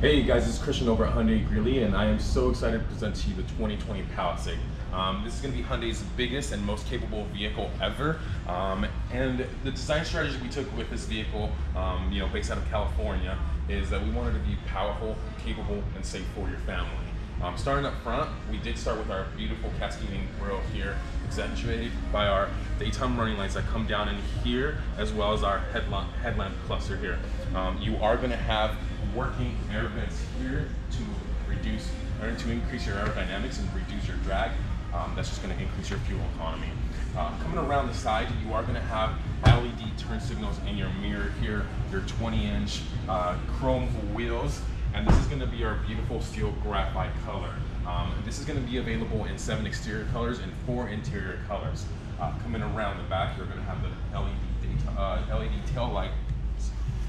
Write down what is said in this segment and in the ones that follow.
Hey guys, is Cristan over at Hyundai Greeley, and I am so excited to present to you the 2020 Palisade. Um, this is going to be Hyundai's biggest and most capable vehicle ever. Um, and the design strategy we took with this vehicle, um, you know, based out of California, is that we wanted to be powerful, capable, and safe for your family. Um, starting up front, we did start with our beautiful cascading grille here, accentuated by our daytime running lights that come down in here, as well as our headlamp, headlamp cluster here. Um, you are going to have working air vents here to reduce or to increase your aerodynamics and reduce your drag. Um, that's just going to increase your fuel economy. Uh, coming around the side, you are going to have LED turn signals in your mirror here, your 20 inch uh, chrome wheels, and this is going to be our beautiful steel graphite color. Um, this is going to be available in seven exterior colors and four interior colors. Uh, coming around the back, you're going to have the LED, uh, LED tail light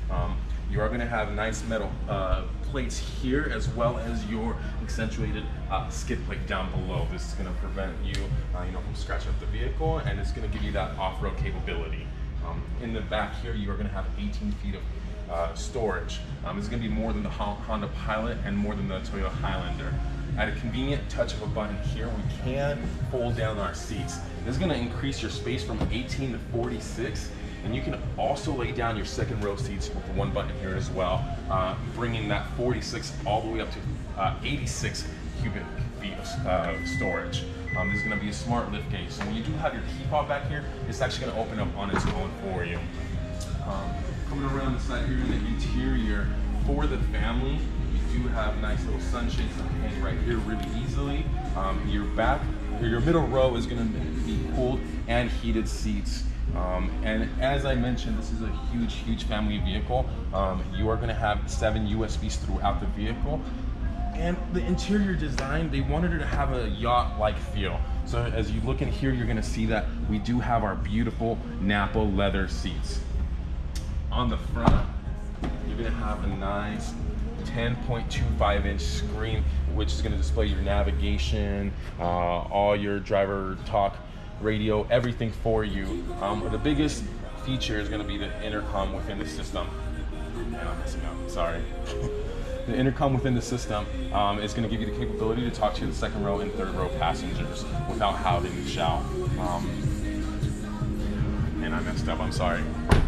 um, you are going to have nice metal uh, plates here as well as your accentuated uh, skid plate down below. This is going to prevent you, uh, you know, from scratching up the vehicle and it's going to give you that off-road capability. Um, in the back here, you are going to have 18 feet of uh, storage. Um, it's going to be more than the Honda Pilot and more than the Toyota Highlander. At a convenient touch of a button here, we can fold down our seats. This is going to increase your space from 18 to 46 and you can also lay down your second row seats with one button here as well, uh, bringing that 46 all the way up to uh, 86 cubic feet of uh, storage. Um, this is going to be a smart lift gate. So when you do have your key fob back here, it's actually going to open up on its own for you. Coming around the side here in the interior for the family, you do have nice little sunshades that hang right here really easily. Um, your back, your middle row is going to be cooled and heated seats. Um, and as I mentioned, this is a huge, huge family vehicle. Um, you are going to have seven USBs throughout the vehicle. And the interior design, they wanted it to have a yacht-like feel. So as you look in here, you're going to see that we do have our beautiful Nappa leather seats. On the front, you're to have a nice 10.25 inch screen, which is to display your navigation, uh, all your driver talk radio, everything for you. Um, the biggest feature is to be the intercom within the system. And I'm messing up, sorry. the intercom within the system um, is going to give you the capability to talk to the second row and third row passengers without having to shout. Um, and I messed up, I'm sorry.